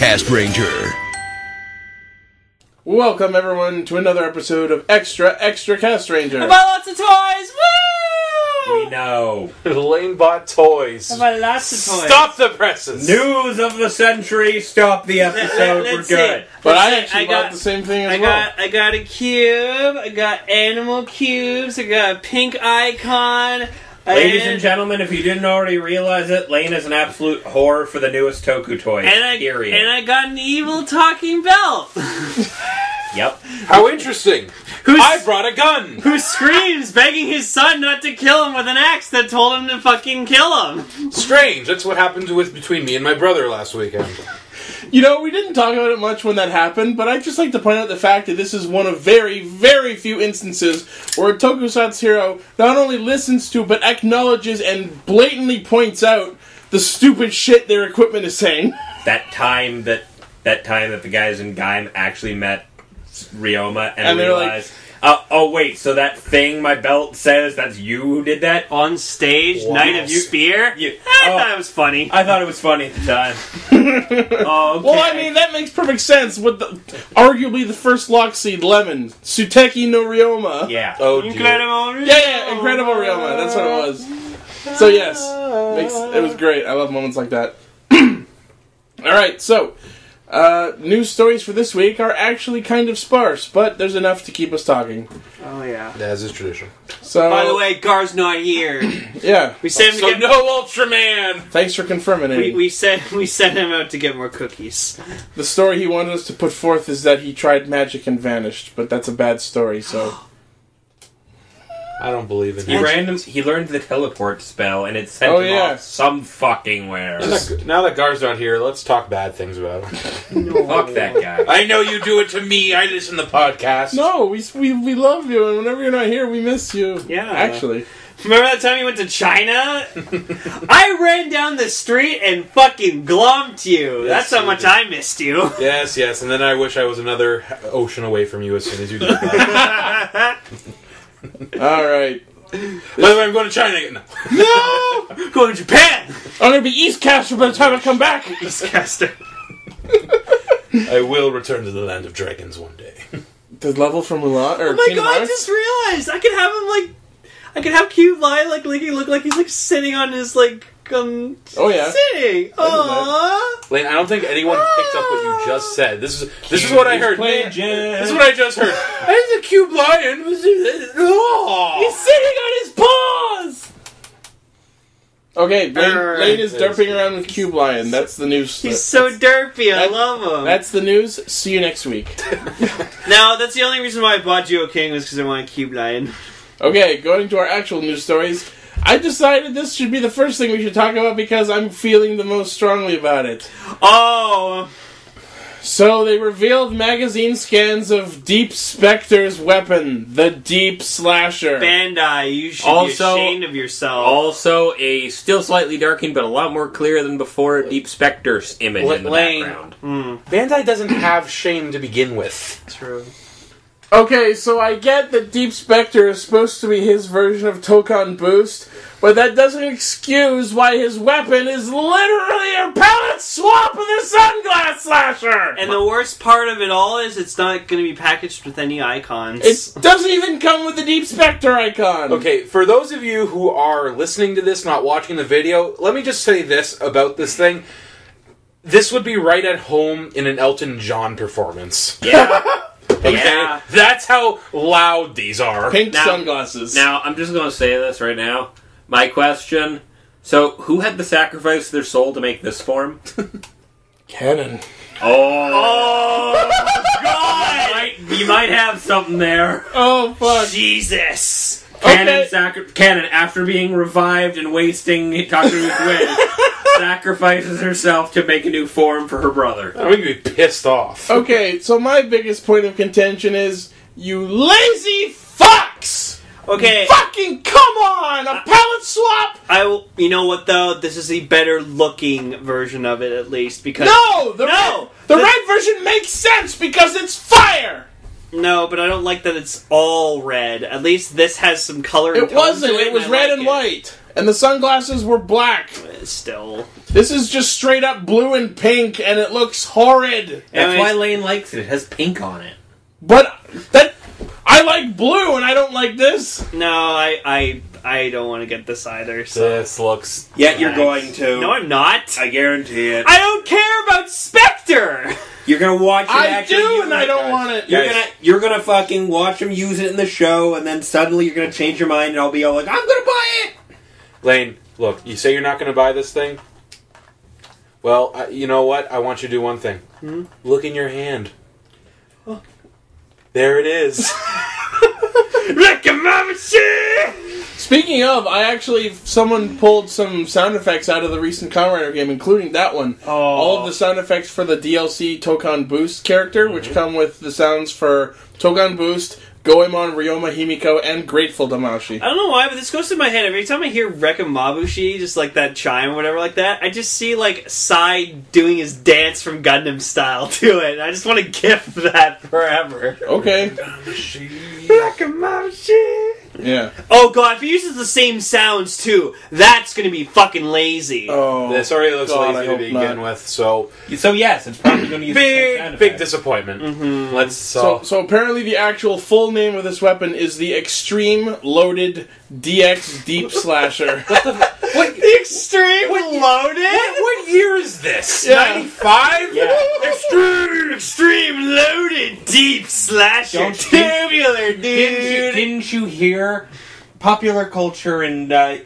Castranger. Welcome everyone to another episode of Extra Extra Castranger. I bought lots of toys. Woo! We know. Lane bought toys. I bought lots of toys. Stop the presses. News of the century. Stop the episode. We're let's see. good. but I Let's see, actually I bought got- the same thing as I well. got I got a cube. I got animal cubes. I got a pink icon. Ladies and, and gentlemen, if you didn't already realize it, Lane is an absolute whore for the newest Toku toy. and I period. and I got an evil talking belt yep. How interesting. Who's- I brought a gun. who screams, begging his son not to kill him with an axe that told him to fucking kill him. Strange. That's what happened with between me and my brother last weekend. You know, we didn't talk about it much when that happened, but I'd just like to point out the fact that this is one of very, very few instances where Tokusatsu Hero not only listens to, but acknowledges and blatantly points out the stupid shit their equipment is saying. That time that that time that the guys in Gaim actually met Ryoma and, And they're like- realized. Uh, oh wait, so that thing my belt says that's you who did that? On stage, Wow. Knight of You- Spear. You- I oh. thought it was funny. I thought it was funny at the time. oh, okay. Well, I mean, that makes perfect sense with the, arguably the first lock seed, Lemon. Suteki no Ryoma. yeah. Oh, dear. Incredible. Yeah, yeah, Incredible Ryoma. That's what it was. So yes, makes, it was great. I love moments like that. All right, so uh, news stories for this week are actually kind of sparse, but there's enough to keep us talking. Oh yeah. As is tradition. So, By the way, Gar's not here. yeah, We sent him So to get. no Ultraman. thanks for confirming We, it. we sent we sent him out to get more cookies. The story he wanted us to put forth is that he tried magic and vanished, but that's a bad story. So, I don't believe in He it. random. He learned the teleport spell, and it sent Oh, him yeah. off some fucking where. Now that- Now that Gar's not here, let's talk bad things about him. Fuck that guy. I know you do it to me. I listen to the podcast. no, we, we we love you, and whenever you're not here, we miss you. Yeah. actually. Remember that time you went to China? I ran down the street and fucking glumped you. Yes, That's how you much did. I missed you. Yes, yes, and then I wish I was another ocean away from you as soon as you did that. All right. By the way, I'm going to China again. No. No, Going to Japan. I'm gonna be Eastcaster by the time I come back. Eastcaster. I will return to the land of dragons one day. The level from Mulan or Oh my Kingdom god! I just realized I could have him like, I could have Cube Lion like looking look like he's like sitting on his like um Oh yeah. sitting. Aww. Lane, I don't think anyone picked up what you just said. This is this is what I heard. This is what I just heard. There's a cube lion. Oh. He's sitting on his paws. Okay, Lane. Lane is derping around with Cube Lion. That's the news. He's so derpy. I that- love him. That's the news. See you next week. now that's the only reason why I bought Zyuoh King was because I wanted Cube Lion. Okay, going to our actual news stories. I decided this should be the first thing we should talk about because I'm feeling the most strongly about it. Oh, So they revealed magazine scans of Deep Specter's weapon, the Deep Slasher. Bandai, you should Also- be ashamed of yourself. Also, a still slightly darkened, but a lot more clear than before, Deep Specter's image in the Lane. background. Hmm. Bandai doesn't have shame to begin with. True. Okay, so I get that Deep Specter is supposed to be his version of Tokon Boost, but that doesn't excuse why his weapon is literally a palette swap of the Sunglass Slasher! And the worst part of it all is it's not going to be packaged with any icons. it doesn't even come with the Deep Specter icon! Okay, for those of you who are listening to this, not watching the video, let me just say this about this thing. This would be right at home in an Elton John performance. Yeah. Okay? Yeah. That's how loud these are. Pink Now- sunglasses. now, I'm just going to say this right now. My question. So, who had to sacrifice their soul to make this form? Kanon. Oh, oh God! You might, you might have something there. Oh, fuck. Jesus. Kanon, Okay. sacri- Kanon, after being revived and wasting Takeru's wind, sacrifices herself to make a new form for her brother. I'm gonna be pissed off. Okay, so my biggest point of contention is you lazy fucks! Okay, Fucking come on! A palette swap? I will. You know what though? This is a better looking version of it, at least because No! The, No! Red, the The- red version makes sense because it's fire! No, but I don't like that it's all red. At least this has some color. It wasn't. to It was I red like and it. white, and the sunglasses were black. Still, This is just straight up blue and pink, and it looks horrid. That's Anyways- why Lane likes it. It has pink on it. But that I like blue, and I don't like this. no, I, I, I don't want to get this either. So This looks. Yeah, you're going to. no, I'm not. I guarantee it. I don't care about Specter. You're gonna watch it I actually do, and I don't want it. You're Guys. gonna you're gonna fucking watch him use it in the show, and then suddenly you're gonna change your mind, and I'll be all like, "I'm gonna buy it." Lane, look, you say you're not going to buy this thing? Well, I, you know what? I want you to do one thing. Hmm? Look in your hand. There it is. Speaking of, I actually someone pulled some sound effects out of the recent Kamen Rider game, including that one. Oh. All of the sound effects for the DLC Tokon Boost character, Mm-hmm. which come with the sounds for Tokon Boost, Goemon, Ryoma Himiko, and Grateful Damashi. I don't know why, but this goes through my head every time I hear Rekka Mabushi, just like that chime or whatever like that. I just see like Psy doing his dance from Gangnam style to it. and I just want to gift that forever. Okay, Rekka Mabushi. Yeah. Oh god, if he uses the same sounds too, that's gonna be fucking lazy. Oh, this already looks God, I lazy to hope begin not. with, so So yes, it's probably gonna use the same big, sound big effect. disappointment. Let's So, uh, so apparently the actual full name of this weapon is the Extreme Loaded DX Deep Slasher. what, the extreme loaded. what, what year is this? Yeah. 95? Yeah. Extreme, extreme loaded deep slasher Don't- tubular dude. Didn't you, didn't you hear? Popular culture and uh,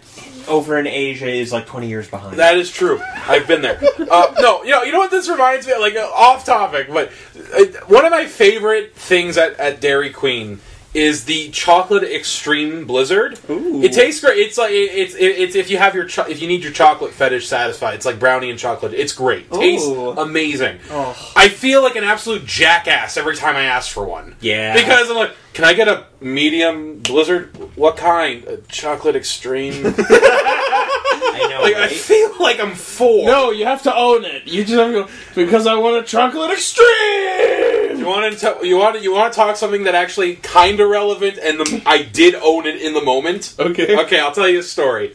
over in Asia is like 20 years behind. That is true. I've been there. Uh, no, you know, you know what this reminds me of? Like, uh, off topic, but uh, one of my favorite things at, at Dairy Queen is the chocolate extreme blizzard. Ooh. It tastes great. It's like it, it's it, it's if you have your cho- if you need your chocolate fetish satisfied, it's like brownie and chocolate. It's great. Tastes Ooh. amazing. Oh. I feel like an absolute jackass every time I ask for one. Yeah. Because I'm like, can I get a medium blizzard? What kind? A chocolate extreme. I know, Like I feel like I'm four. no, you have to own it. You just have to go because I want a chocolate extreme. You want to you want to you want to talk something that actually kind of relevant, and the, I did own it in the moment. Okay. Okay, I'll tell you a story.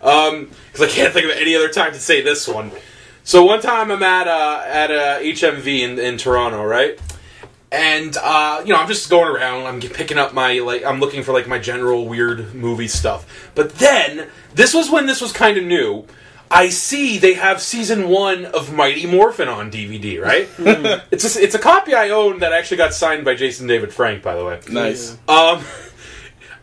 Um, because I can't think of any other time to say this one. So one time I'm at uh at uh, HMV in in Toronto, right? And uh, you know, I'm just going around. I'm picking up my like, I'm looking for like my general weird movie stuff. But then this was when this was kind of new. I see they have season one of Mighty Morphin on DVD, right? it's a, it's a copy I own that actually got signed by Jason David Frank, by the way. Nice. Um,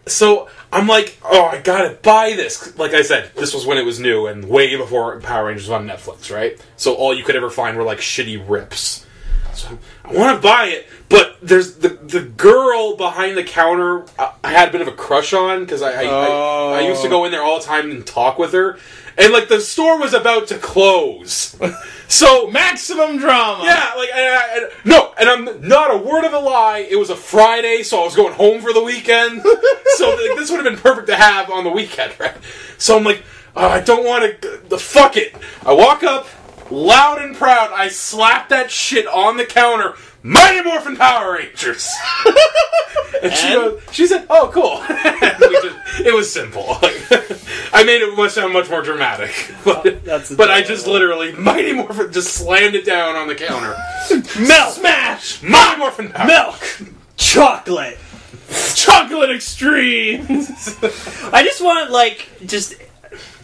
so I'm like, oh, I gotta buy this. Like I said, this was when it was new and way before Power Rangers was on Netflix, right? So all you could ever find were like shitty rips. So I want to buy it, but there's the the girl behind the counter. I, I had a bit of a crush on because I I, Oh. I I used to go in there all the time and talk with her, and like the store was about to close. so Maximum drama. yeah, like and I, and, no, and I'm not a word of a lie. It was a Friday, so I was going home for the weekend. so like, this would have been perfect to have on the weekend, right? So I'm like, oh, I don't want to. The fuck it. I walk up, loud and proud. I slap that shit on the counter. Mighty Morphin Power Rangers. and she goes, she said, "Oh, cool." Just- it was simple. I made it much sound much more dramatic, but that's but I just literally Mighty Morphin just slammed it down on the counter. milk, Smash. Mighty Morphin Power. milk, chocolate. Chocolate extreme. I just want like just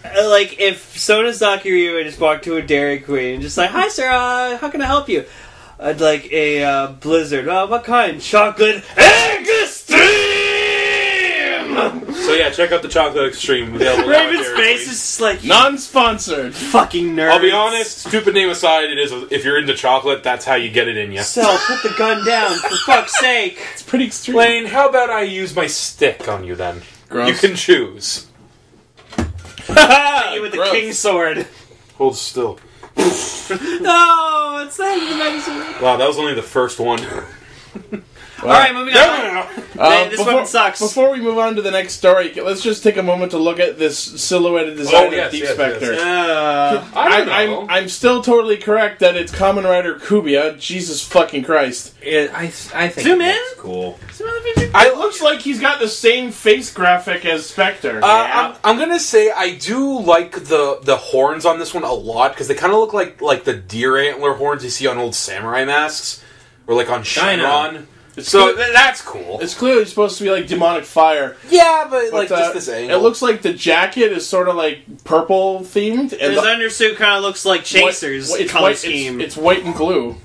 uh, like if Sona Zakiryu just walked to a Dairy Queen and just like, "Hi, sir, uh, how can I help you?" I'd like a uh, Blizzard. Uh, what kind? Chocolate Extreme. So yeah, check out the Chocolate Extreme. available now at Raven's Dairy face Queen. is just like Non-sponsored. fucking nerd. I'll be honest. Stupid name aside, it is. If you're into chocolate, that's how you get it in you. Sel, put the gun down for fuck's sake. It's pretty extreme. Lane, how about I use my stick on you then? Gross. You can choose. you with the Gross. king sword. Hold still. No, oh, it's the head of the magazine. Wow, that was only the first one. All right, moving on. Uh, this one sucks. Before we move on to the next story, let's just take a moment to look at this silhouetted design Oh, yes, of Deep yes, Specter. yes. Uh, I don't I, know. I'm, I'm still totally correct that it's Kamen Rider Kubia. Jesus fucking Christ. It, I, I think Zoom it in. looks cool. It looks like he's got the same face graphic as Specter. Uh, I'm, I'm gonna say I do like the the horns on this one a lot because they kind of look like like the deer antler horns you see on old samurai masks or like on China. Shenron. It's So cool- that's cool. it's clearly supposed to be like demonic fire. yeah, but, but, like uh, just this angle. It looks like the jacket is sort of like purple themed, and his the undersuit kind of looks like Chaser's white- color white, scheme. It's, it's white and blue.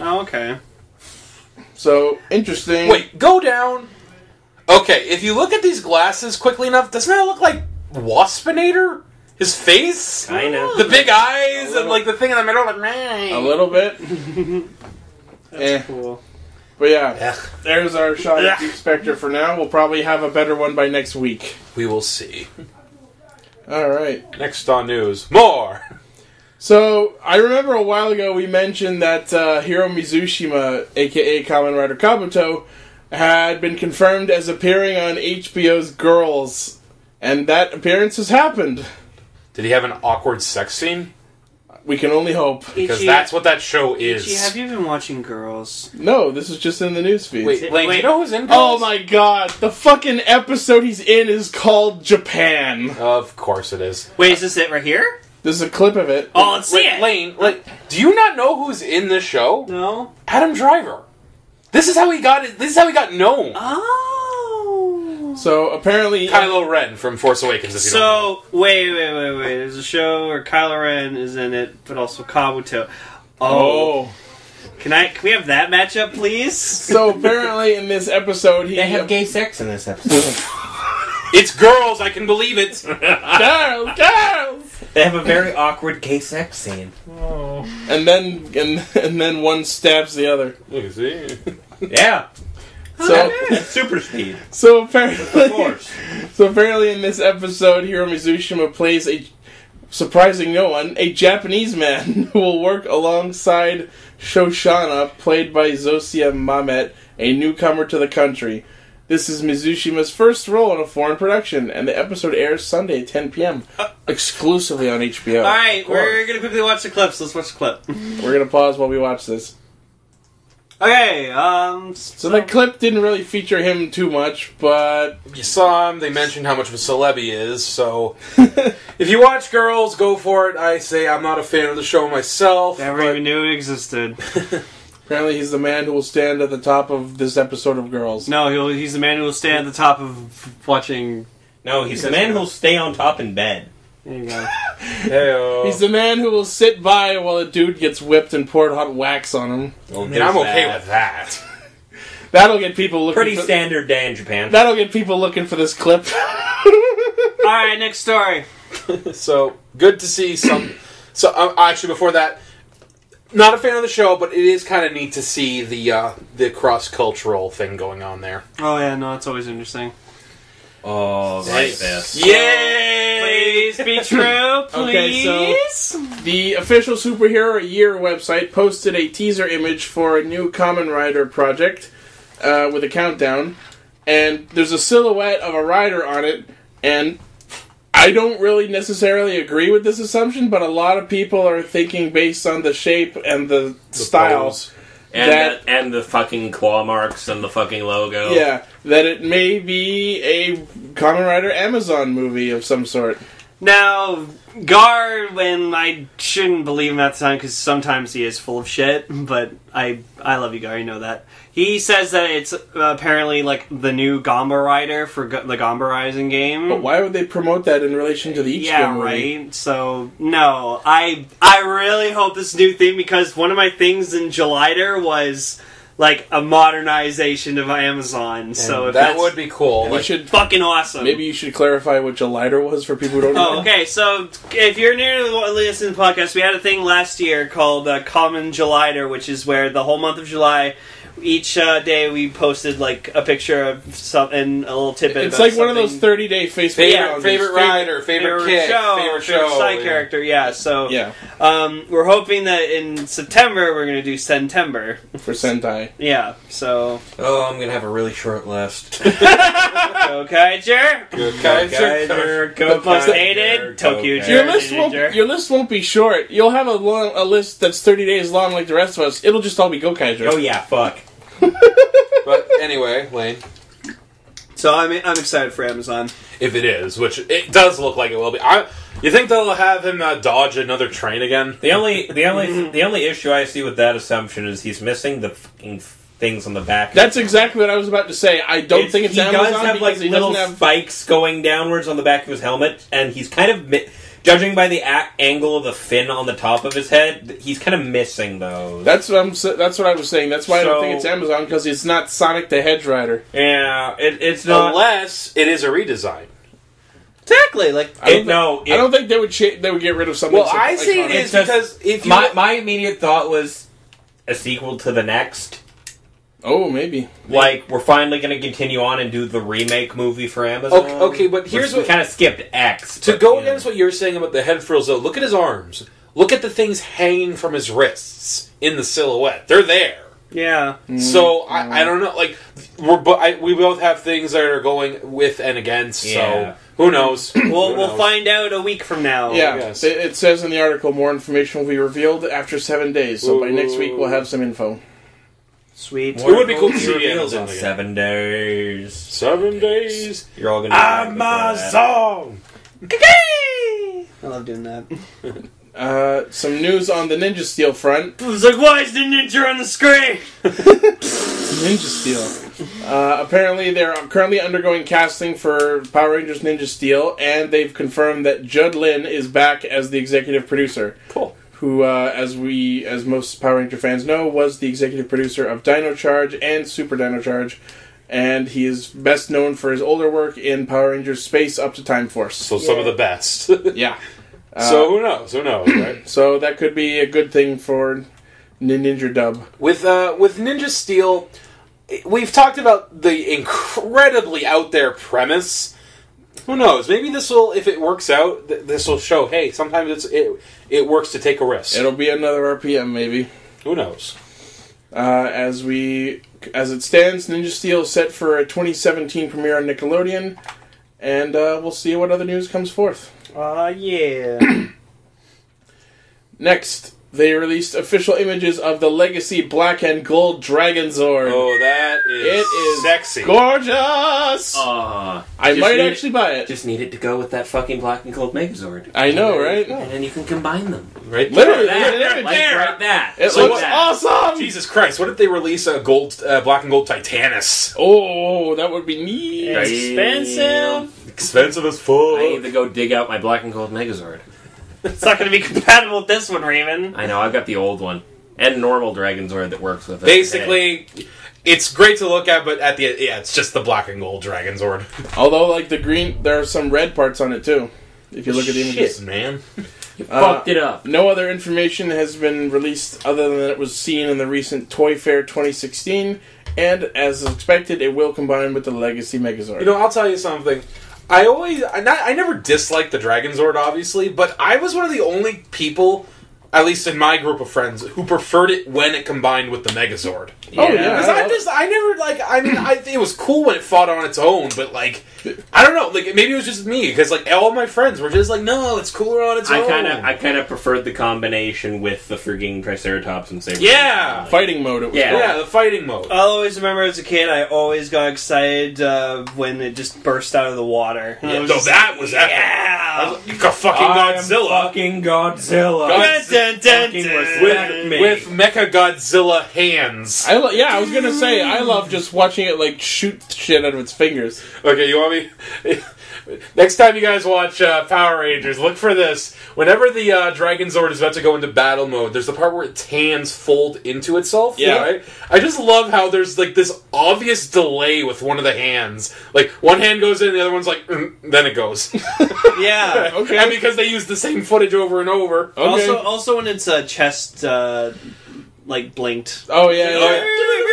oh, okay. So interesting. Wait, go down. Okay, if you look at these glasses quickly enough, doesn't that look like Waspinator? His face, Kind of. the big eyes, and like the thing in the middle, like man. a little bit. eh. Cool. But yeah, Ugh, there's our shot at Deep Specter for now. We'll probably have a better one by next week. we will see. All right. Next on news, more. So I remember a while ago we mentioned that uh, Hiro Mizushima, aka Kamen Rider Kabuto, had been confirmed as appearing on HBO's Girls, and that appearance has happened. Did he have an awkward sex scene? We can only hope. Because Ichi- that's what that show is. Ichi, have you been watching Girls? No, this is just in the newsfeed. Wait, Lane, Wait. you know who's in? Oh my god, the fucking episode he's in is called Japan. Of course it is. Wait, is this it right here? This is a clip of it. Oh, let's see Wait, it. Lane, like, do you not know who's in this show? No. Adam Driver. This is how he got it. This is how he got known. Oh. So apparently, Kylo Ren from Force Awakens. If you don't. So wait, wait, wait, wait. There's a show where Kylo Ren is in it, but also Kabuto. Oh, oh, can I? Can we have that matchup, please? so apparently in this episode he They have gay sex in this episode. it's girls. I can believe it. girls, girls. they have a very awkward gay sex scene. Oh. and then and and then one stabs the other. Look, see. Yeah. So Super speed. so apparently so apparently in this episode, Hiro Mizushima plays a surprising no one, a Japanese man who will work alongside Shoshana, played by Zosia Mamet, a newcomer to the country. This is Mizushima's first role in a foreign production, and the episode airs Sunday at 10 p.m. Uh. exclusively on HBO. All right, we're gonna quickly watch the clips. Let's watch the clip. we're gonna pause while we watch this. Okay. Um. So the clip didn't really feature him too much, but You saw him. They mentioned how much of a celeb he is. So, if you watch Girls, go for it. I say I'm not a fan of the show myself. Never but- even knew it existed. apparently he's the man who will stand at the top of this episode of Girls. No, he'll, he's the man who will stand at the top of watching. No, he's the man who'll stay on top in bed. There you go. Heyo. He's the man who will sit by while a dude gets whipped and poured hot wax on him. Well, I mean, I'm there's okay that. with that. That'll get people looking. Pretty for, standard day in Japan. That'll get people looking for this clip. All right, next story. So good to see some. So uh, actually, before that, not a fan of the show, but it is kind of neat to see the uh, the cross cultural thing going on there. Oh yeah, no, it's always interesting. Oh, right this. Yay! Please be true, please. Okay, so- the official Superhero Year website posted a teaser image for a new Kamen Rider project uh, with a countdown, and there's a silhouette of a rider on it, and I don't really necessarily agree with this assumption, but a lot of people are thinking based on the shape and the, The style. pose. And That- the, and the fucking claw marks and the fucking logo. Yeah, that it may be a Kamen Rider Amazon movie of some sort. Now, Gar, when I shouldn't believe him at the time because sometimes he is full of shit, but I I love you, Gar. You know that. He says that it's apparently like the new Gamba Rider for G- the Ganbarizing game. But why would they promote that in relation to the Ichigo yeah, movie? right. So no, I I really hope this new thing because one of my things in Gelider was like a modernization of Amazon. so if that would be cool. And Like, should fucking awesome. maybe you should clarify what Gelider was for people who don't know. Oh, okay. So if you're new to the- listening to the podcast, we had a thing last year called uh, Kamen Julider, which is where the whole month of July each uh, day we posted like a picture of something, a little tidbit. It's about like one of those 30 day Facebook Favorite, challenges. favorite rider, favorite, kid, show, favorite show, side yeah. character. Yeah, so Yeah, um, we're hoping that in September we're gonna do September. for Sentai. Yeah, so Oh, I'm gonna have a really short list. Gokaiger. Good Kaiser. Geyser, go Most Kaiser, hated, go Tokyo Your Sure, list won't your list won't be short. You'll have a long a list that's 30 days long like the rest of us. It'll just all be Gokaiger. Oh yeah, fuck. But anyway, Lane, So I'm I'm excited for Amazon. if it is, which it does look like it will be, I, you think they'll have him uh, dodge another train again? The only the only the only issue I see with that assumption is he's missing the fucking things on the back. That's exactly what I was about to say. I don't think it's he Amazon does have like he little doesn't have. spikes going downwards on the back of his helmet, and he's kind of mi- judging by the a- angle of the fin on the top of his head. He's kind of missing those. That's what I'm. That's what I was saying. That's why I don't think it's Amazon because it's not Sonic the Hedge Rider. yeah, it, it's not. Unless it is a redesign. Exactly, like I don't It, no, it, I don't think they would. Cha- they would get rid of something. Well, so I see it iconic. because if you my my immediate thought was a sequel to the next. Oh, maybe. Like we're finally going to continue on and do the remake movie for Amazon. Okay, okay, but here's what we what- kind of skipped X to but, go you know. against what you're saying about the head frills, though, look at his arms. Look at the things hanging from his wrists in the silhouette. They're there. yeah. So mm-hmm. I, I don't know. Like we're but I, we both have things that are going with and against. Yeah. So who knows? We'll Who we'll find out a week from now. Yeah, yes. it, it says in the article more information will be revealed after seven days. So by next week we'll have some info. Sweet. It would be cool to will see revealed Amazon in again. seven days. Seven days. You're all going to Amazon. I love doing that. Uh, some news on the Ninja Steel front. I was like, why is the ninja on the screen? Ninja Steel. Uh, apparently, they're currently undergoing casting for Power Rangers Ninja Steel, and they've confirmed that Judd Lynn is back as the executive producer. Cool. Who, uh, as we, as most Power Ranger fans know, was the executive producer of Dino Charge and Super Dino Charge, and he is best known for his older work in Power Rangers Space Up to Time Force. So some of the best. yeah. so who knows? Who knows? Right. So that could be a good thing for Ninja Dub. with uh, with Ninja Steel, we've talked about the incredibly out there premise. Who knows? Maybe this will, if it works out, th- this will show. Hey, sometimes it's it it works to take a risk. It'll be another RPM, maybe. Who knows? Uh, as we, as it stands, Ninja Steel is set for a 2017 premiere on Nickelodeon, and uh, we'll see what other news comes forth. Aw, yeah. Next, they released official images of the Legacy Black and Gold Dragon Zord. Oh, that is It is sexy. gorgeous. Uh, I might need- actually buy it. Just need it to go with that fucking black and gold Megazord. I know, right? And then you can combine them. right Literally, there. look at the image. Like right that. It So looks what- awesome. Jesus Christ! What if they release a gold, uh, black and gold Titanus? Oh, that would be neat. Expensive. Expensive as fuck. I need to go dig out my black and gold Megazord. It's not going to be compatible with this one, Raven. I know, I've got the old one. And normal Dragon Zord that works with it. Basically, it's great to look at, but at the yeah, it's just the black and gold Dragon Zord. Although, like the green, there are some red parts on it too. If you look at the images. Shit, man. you uh, fucked it up. No other information has been released other than it was seen in the recent Toy Fair 2016, and as expected, it will combine with the Legacy Megazord. You know, I'll tell you something. I always, I, not, I never disliked the Dragon Zord, obviously, but I was one of the only people, at least in my group of friends, who preferred it when it combined with the Megazord. Oh, yeah. Because I just, I never like. I mean, I it was cool when it fought on its own, but like, I don't know. Like maybe it was just me because like all my friends were just like, no, it's cooler on its I own. kind of, I kind of preferred the combination with the frigging Triceratops and Saber. Yeah. Fighting mode. It was Yeah. called. yeah, the fighting mode. I'll always remember as a kid, I always got excited uh, when it just burst out of the water. And Yeah, was no, just that was epic. I Yeah! was like, you got fucking I am Godzilla fucking Godzilla. Dun, dun, dun, Fucking dun. respect me. with Mecha Godzilla hands. I lo- yeah, I was gonna say I love just watching it like shoot shit out of its fingers. Okay, you want me? Next time you guys watch uh, Power Rangers, look for this. Whenever the uh, Dragon Zord is about to go into battle mode, there's the part where its hands fold into itself. Yeah. Right? I just love how there's like this obvious delay with one of the hands. Like one hand goes in, the other one's like, mm, then it goes. Yeah. Okay. and because they use the same footage over and over. Okay. Also, also when its uh, chest uh, like blinked. oh yeah, yeah. Oh,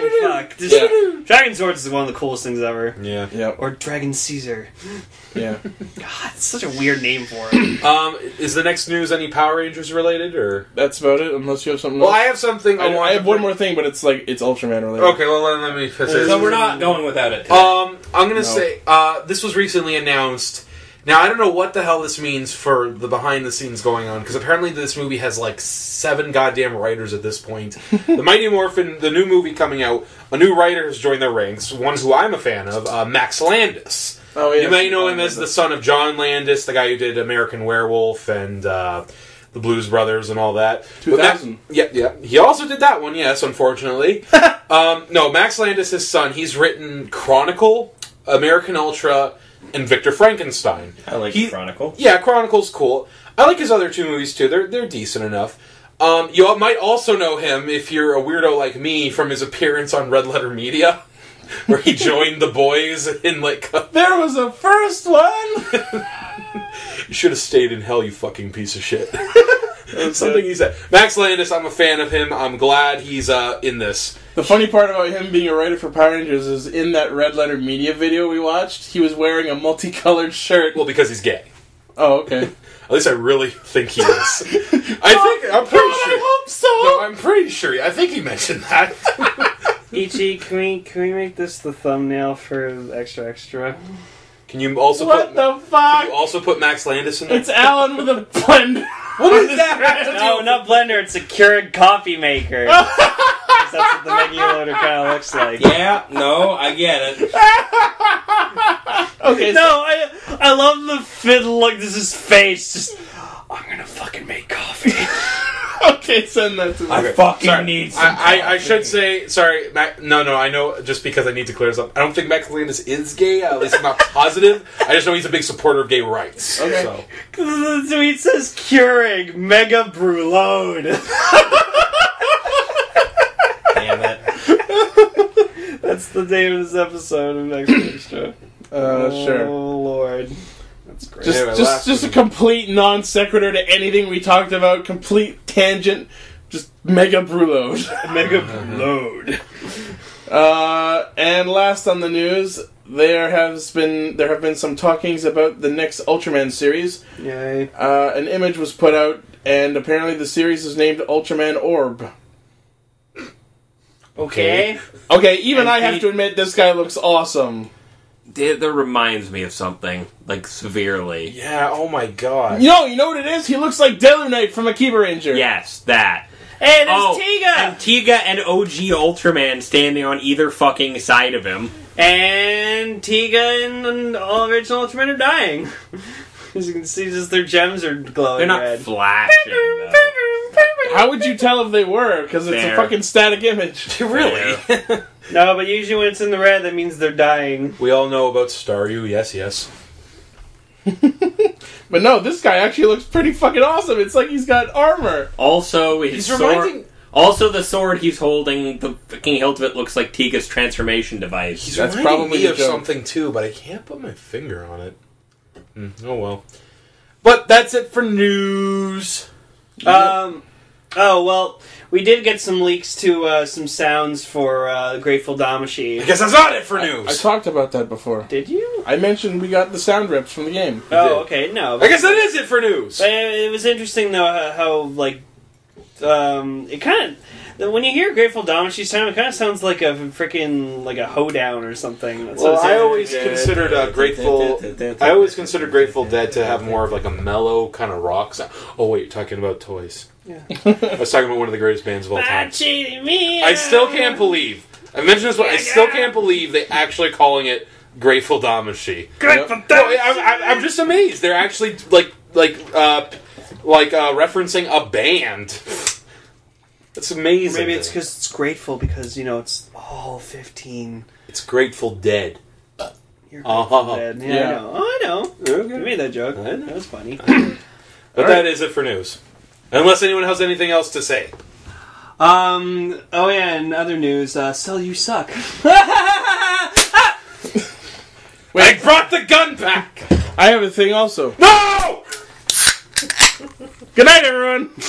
fuck. Just- Yeah. Dragon Zords is one of the coolest things ever. Yeah. Yep. Or Dragon Caesar. Yeah. God, it's such a weird name for it. Um, is the next news any Power Rangers related or? That's about it. Unless you have something. Well, else. I have something. I, want I have one more thing, but it's like it's Ultraman related. Okay, well let, let me. So we're not going without it. Today. Um, I'm gonna No. say uh, this was recently announced. Now I don't know what the hell this means for the behind the scenes going on because apparently this movie has like seven goddamn writers at this point. the Mighty Morphin, the new movie coming out, a new writer has joined their ranks. One who I'm a fan of, uh, Max Landis. Oh yeah. you may know him as the son of John Landis, the guy who did American Werewolf and uh, the Blues Brothers and all that. But Ma- 2000. yeah, yeah. He also did that one, yes, unfortunately. um, no, Max Landis, his son, he's written Chronicle, American Ultra, and Victor Frankenstein. I like he- Chronicle. Yeah, Chronicle's cool. I like his other two movies too. They're they're decent enough. Um, you might also know him if you're a weirdo like me from his appearance on Red Letter Media, where he joined the boys in like. There was a first one. You should have stayed in hell, you fucking piece of shit. Something he said. Max Landis, I'm a fan of him. I'm glad he's uh, in this. The funny part about him being a writer for Power Rangers is in that Red Letter Media video we watched, he was wearing a multicolored shirt. Well, because he's gay. Oh, okay. At least I really think he is. I think I'm pretty God, sure. I hope so. No, I'm pretty sure. I think he mentioned that. Ichi, can we can we make this the thumbnail for extra extra? Can you also what put? the Can fuck? you also put Max Landis in there? It's Alan with a blender. what does that have to do? No, not Blender. It's a Keurig coffee maker. that's what the Mega Loader kind of looks like. Yeah, no, I get it. Okay, so No, I I love the fiddle look. This is face. Just I'm gonna fucking make coffee. okay, send that to me. I fucking Sorry. need some. I, I, I should say sorry. Mac, no, no. I know just because I need to clear this up. I don't think Max Landis is gay. At least I'm not positive. I just know he's a big supporter of gay rights. Okay. So. the tweet says Keurig Mega Brulode. Damn it. That's the name of this episode of Extra Extra. Uh, sure. Oh lord, that's great. Just, Anyway, just, just a complete non sequitur to anything we talked about. Complete tangent. Just mega brulode. Mega Brulode. Uh, and last on the news, there has been there have been some talkings about the next Ultraman series. Yay. Uh, an image was put out, and apparently the series is named Ultraman Orb. Okay. Okay, even And I have to admit this guy looks awesome. That that reminds me of something, like severely. Yeah. Oh my god. You know, you know what it is? He looks like Delu Knight from Akiba Ranger. Yes, that. Hey, there's Oh, Tiga! and Tiga and OG Ultraman standing on either fucking side of him. And Tiga and, and all original Ultramen are dying. As you can see, just their gems are glowing They're not red. flashing. Though. How would you tell if they were? Because it's a fucking static image. Really? No, but usually when it's in the red, that means they're dying. we all know about Staryu. Yes, yes. But no, this guy actually looks pretty fucking awesome. It's like he's got armor. Also, his He's sword. reminding. Also, the sword he's holding, the fucking hilt of it looks like Tiga's transformation device. He's That's reminding probably me the of joke. something too, but I can't put my finger on it. Hmm, oh well. But that's it for news. Um. Oh well, we did get some leaks to uh, some sounds for uh, Grateful I guess that's not it for news. I news. talked about that before. Did you? I mentioned we got the sound rips from the game. Oh, did. okay. No. I guess that is it for news. But it was interesting though how, how like um it kind of when you hear Grateful Damashii sound, it kind of sounds like a freaking like a hoedown or something. That's Well, what I always considered uh, Grateful. I always considered Grateful Dead to have more of like a mellow kind of rock sound. Oh wait, you're talking about toys. Yeah. I was talking about one of the greatest bands of all Ah, time. cheating me. I still can't believe. I mentioned this one. I still can't believe they actually calling it Grateful Damashii. Grateful No, I'm, I'm, I'm just amazed. They're actually like like uh like uh referencing a band. That's amazing. Maybe it's because it's grateful because you know it's all fifteen. it's Grateful Dead. You're Uh-huh. grateful dead. Yeah, Yeah. I know. Oh, I know. Okay. You made that joke. That was funny. But that is it for news. Unless anyone has anything else to say. um. Oh yeah. And other news. Uh, Sell you suck. I brought the gun back. I have a thing also. No. Good night, everyone.